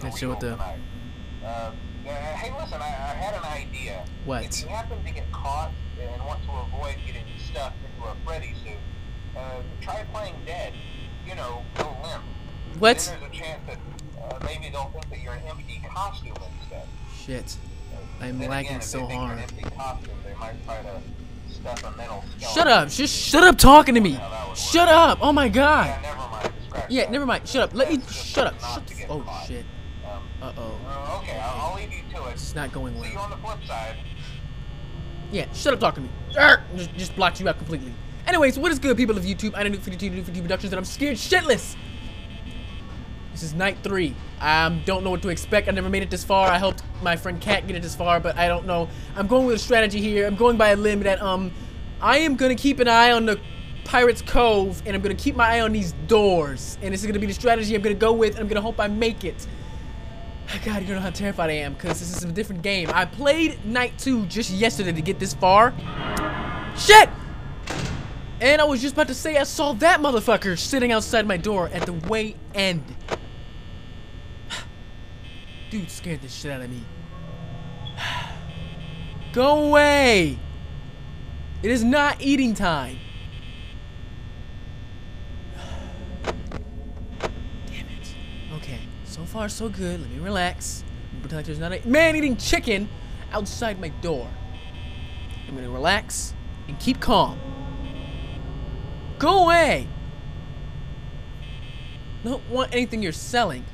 That shit real the-. Uh, hey, listen, I, I had an idea. What? If you happen to get caught and want to avoid getting stuffed into a Freddy suit, uh, try playing dead. You know, go limp. What? Then there's a chance that uh, maybe they'll think that you're an empty costume instead. Shit. I'm Then lagging again, so hard. You're an empty costume, they might try to stuff a mental. Shut up! Just shut up talking to me! Shut up! Oh my Yeah, god! never mind. Yeah, never mind. Shut up. Let me shut up. Shut Oh shit. Um, Uh okay, I'll, I'll leave you to it. It's not going well. See you on the flip side. Yeah, shut up talking to me. Arr! Just, just blocked you out completely. Anyways, what is good, people of YouTube? I know 52 New 50 Productions, and I'm scared shitless. This is night three. Um, don't know what to expect. I never made it this far. I helped my friend Kat get it this far, but I don't know. I'm going with a strategy here. I'm going by a limb that um, I am gonna keep an eye on the Pirates Cove, and I'm gonna keep my eye on these doors. And this is gonna be the strategy I'm gonna go with. And I'm gonna hope I make it. God, you don't know how terrified I am, because this is a different game. I played Night 2 just yesterday to get this far. Shit! And I was just about to say I saw that motherfucker sitting outside my door at the way end. Dude scared the shit out of me. Go away! It is not eating time. Damn it. Okay, so far so good. Let me relax. Pretend there's not a man eating chicken outside my door. I'm gonna relax and keep calm. Go away! Don't want anything you're selling.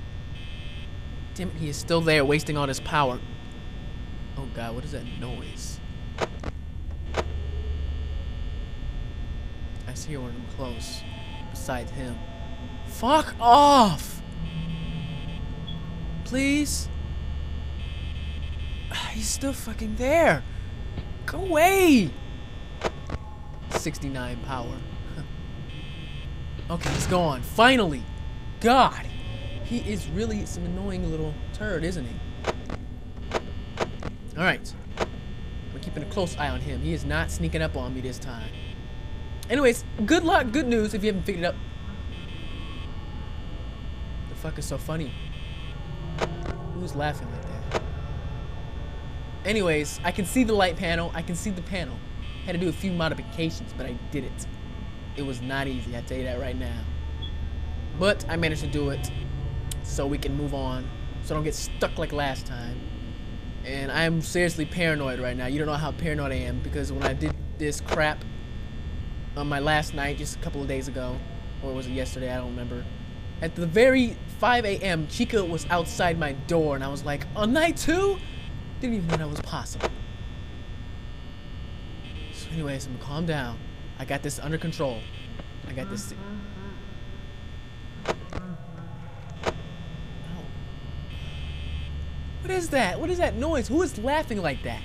Damn it, he is still there, wasting all his power. Oh god, what is that noise? I see one of them close. beside him. Fuck off! Please? He's still fucking there. Go away! 69 power. okay, he's gone. Finally! God! He is really some annoying little turd, isn't he? Alright. I'm keeping a close eye on him. He is not sneaking up on me this time. Anyways, good luck, good news if you haven't figured it out. The fuck is so funny? Who's laughing like that? Anyways, I can see the light panel. I can see the panel. Had to do a few modifications, but I did it. It was not easy, I tell you that right now. But I managed to do it so we can move on. So I don't get stuck like last time. And I'm seriously paranoid right now. You don't know how paranoid I am because when I did this crap on my last night, just a couple of days ago, or was it yesterday? I don't remember. At the very 5 a.m., Chica was outside my door, and I was like, on night two? Didn't even know that was possible. So, anyways, I'm gonna calm down. I got this under control. I got this. Oh. What is that? What is that noise? Who is laughing like that?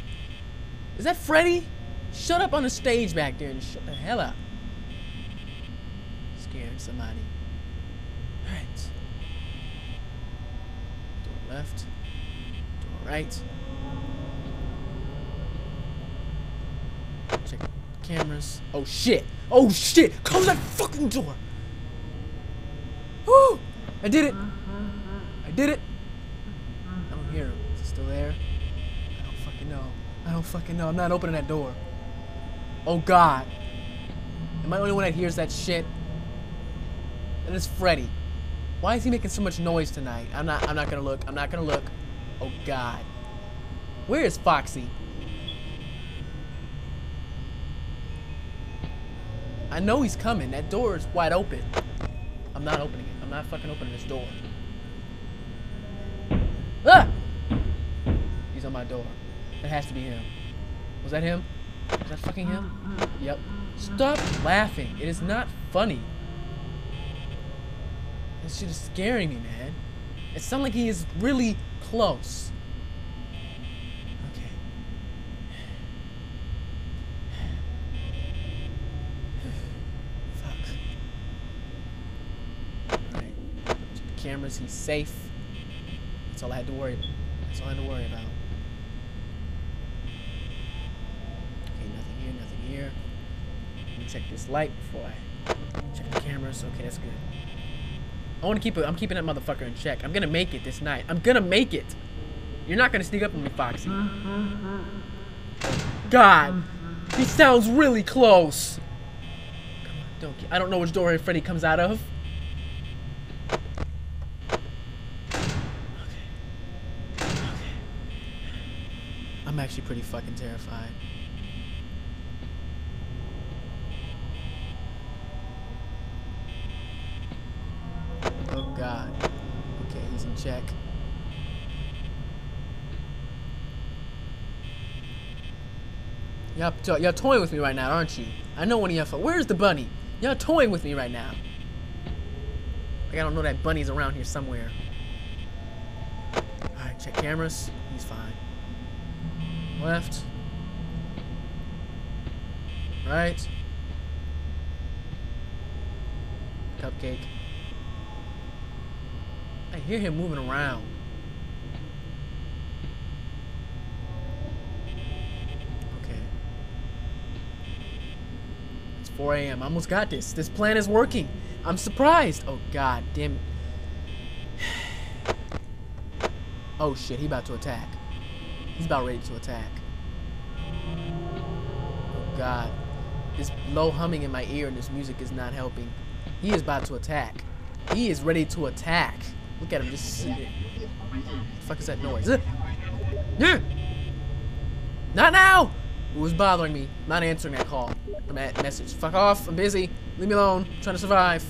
Is that Freddy? Shut up on the stage back there and shut the hell up. Scaring somebody. Alright. Left. Door right. Check cameras. Oh shit! Oh shit! Close that fucking door! Woo! I did it! I did it! I don't hear him. Is he still there? I don't fucking know. I don't fucking know. I'm not opening that door. Oh god. Am I the only one that hears that shit? That is Freddy. Why is he making so much noise tonight? I'm not I'm not gonna look. I'm not gonna look. Oh god. Where is Foxy? I know he's coming. That door is wide open. I'm not opening it. I'm not fucking opening this door. Ah! He's on my door. It has to be him. Was that him? Is that fucking him? Yep. Stop laughing. It is not funny. This shit is scaring me, man. It sounds like he is really close. Okay. Fuck. Alright. The cameras. He's safe. That's all I had to worry about. That's all I had to worry about. Okay, nothing here, nothing here. Let me check this light before I check the cameras. Okay, that's good. I want to keep it. I'm keeping that motherfucker in check. I'm gonna make it this night. I'm gonna make it. You're not gonna sneak up on me, Foxy. God, he sounds really close. Come on, don't. I don't know which door Freddy comes out of. I'm actually pretty fucking terrified. Oh Okay, he's in check. Y'all, y'all toying with me right now, aren't you? I know of y'all. Where's the bunny? Y'all toying with me right now. Like I don't know that bunny's around here somewhere. Alright, check cameras. He's fine. Left. Right. Cupcake. I hear him moving around. Okay. It's 4 a.m. I almost got this. This plan is working. I'm surprised. Oh, god damn it. Oh, shit. He about to attack. He's about ready to attack. Oh, God. This low humming in my ear and this music is not helping. He is about to attack. He is ready to attack. Look at him just sitting there. The fuck is that noise? Yeah. Not now! It was bothering me. Not answering that call. That message. Fuck off. I'm busy. Leave me alone. I'm trying to survive.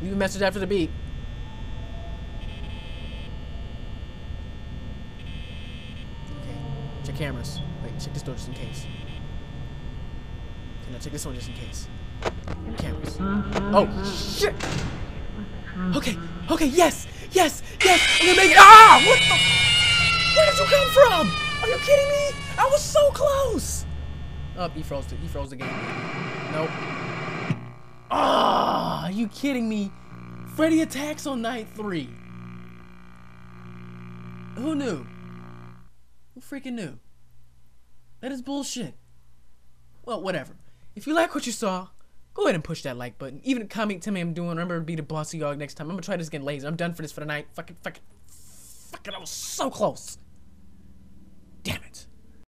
Leave a message after the beep. Okay. Check cameras. Wait, check this door just in case. Okay, now check this one just in case. Cameras. Oh, shit! Okay, okay, yes, yes, yes, I'm gonna make it. Ah! What the? Where did you come from? Are you kidding me? I was so close. Oh, he froze. He froze game. Nope. Ah, are you kidding me? Freddy attacks on night three. Who knew? Who freaking knew? That is bullshit. Well, whatever. If you like what you saw, go ahead and push that like button. Even comment tell me I'm doing. Remember to be the bossy dog next time. I'm gonna try this again lazy. I'm done for this for the night. Fucking, fucking, fucking, I was so close. Damn it.